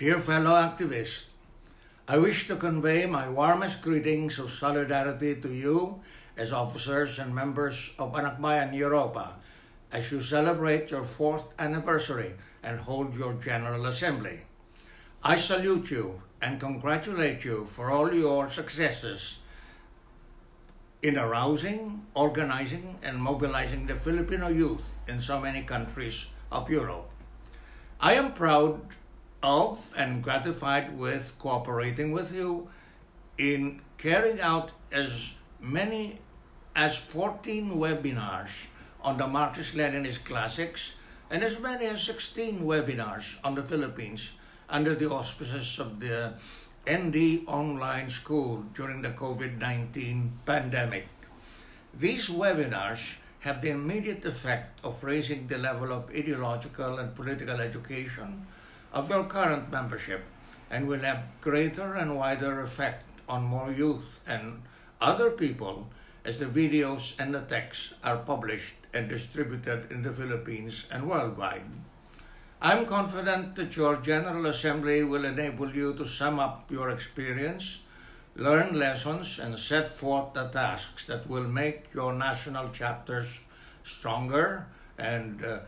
Dear fellow activists, I wish to convey my warmest greetings of solidarity to you as officers and members of Anakbayan Europa as you celebrate your fourth anniversary and hold your General Assembly. I salute you and congratulate you for all your successes in arousing, organizing, and mobilizing the Filipino youth in so many countries of Europe. I am proud of and gratified with cooperating with you in carrying out as many as 14 webinars on the Marxist Leninist classics and as many as 16 webinars on the Philippines under the auspices of the ND Online School during the COVID 19 pandemic. These webinars have the immediate effect of raising the level of ideological and political education of your current membership and will have greater and wider effect on more youth and other people as the videos and the texts are published and distributed in the Philippines and worldwide. I'm confident that your General Assembly will enable you to sum up your experience, learn lessons, and set forth the tasks that will make your national chapters stronger and uh,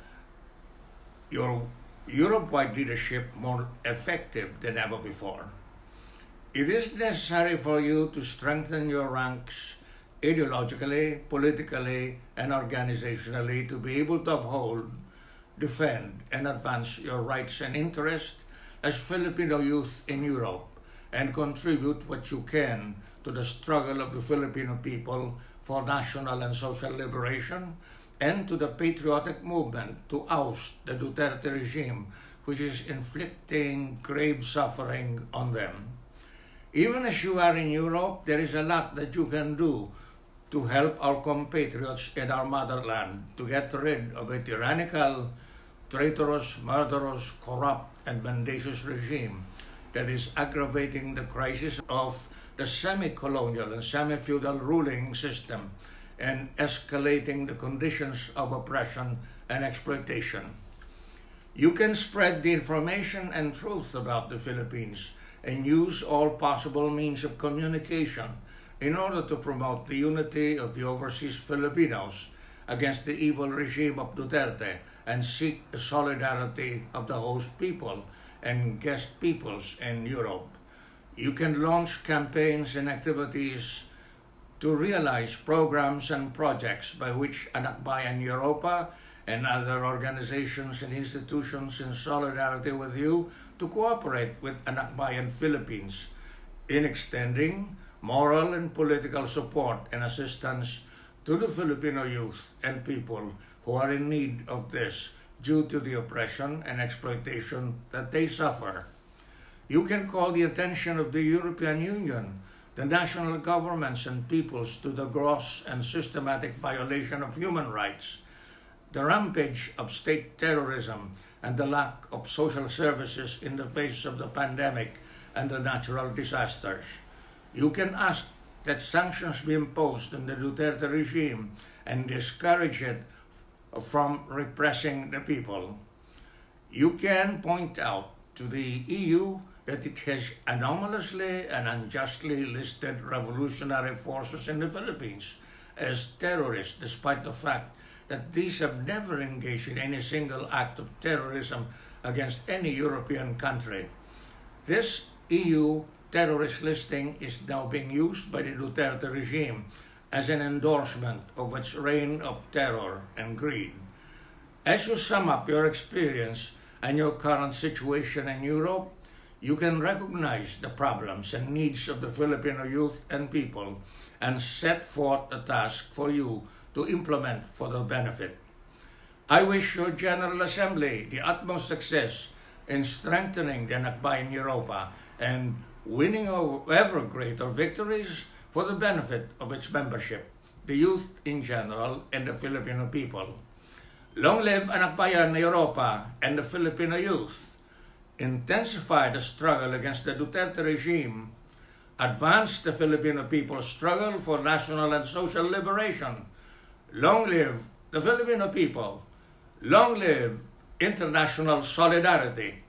your Europe-wide leadership more effective than ever before. It is necessary for you to strengthen your ranks ideologically, politically, and organizationally to be able to uphold, defend, and advance your rights and interests as Filipino youth in Europe and contribute what you can to the struggle of the Filipino people for national and social liberation and to the patriotic movement to oust the Duterte regime, which is inflicting grave suffering on them. Even as you are in Europe, there is a lot that you can do to help our compatriots in our motherland to get rid of a tyrannical, traitorous, murderous, corrupt, and mendacious regime that is aggravating the crisis of the semi-colonial and semi-feudal ruling system and escalating the conditions of oppression and exploitation. You can spread the information and truth about the Philippines and use all possible means of communication in order to promote the unity of the overseas Filipinos against the evil regime of Duterte and seek the solidarity of the host people and guest peoples in Europe. You can launch campaigns and activities to realize programs and projects by which Anakbayan Europa and other organizations and institutions in solidarity with you to cooperate with Anakbayan Philippines in extending moral and political support and assistance to the Filipino youth and people who are in need of this due to the oppression and exploitation that they suffer. You can call the attention of the European Union the national governments and peoples to the gross and systematic violation of human rights, the rampage of state terrorism, and the lack of social services in the face of the pandemic and the natural disasters. You can ask that sanctions be imposed on the Duterte regime and discourage it from repressing the people. You can point out to the EU that it has anomalously and unjustly listed revolutionary forces in the Philippines as terrorists, despite the fact that these have never engaged in any single act of terrorism against any European country. This EU terrorist listing is now being used by the Duterte regime as an endorsement of its reign of terror and greed. As you sum up your experience and your current situation in Europe, you can recognize the problems and needs of the Filipino youth and people and set forth a task for you to implement for their benefit. I wish your General Assembly the utmost success in strengthening the Anakbayan Europa and winning ever greater victories for the benefit of its membership, the youth in general, and the Filipino people. Long live Anakbayan Europa and the Filipino youth! Intensify the struggle against the Duterte regime, advance the Filipino people's struggle for national and social liberation. Long live the Filipino people. Long live international solidarity.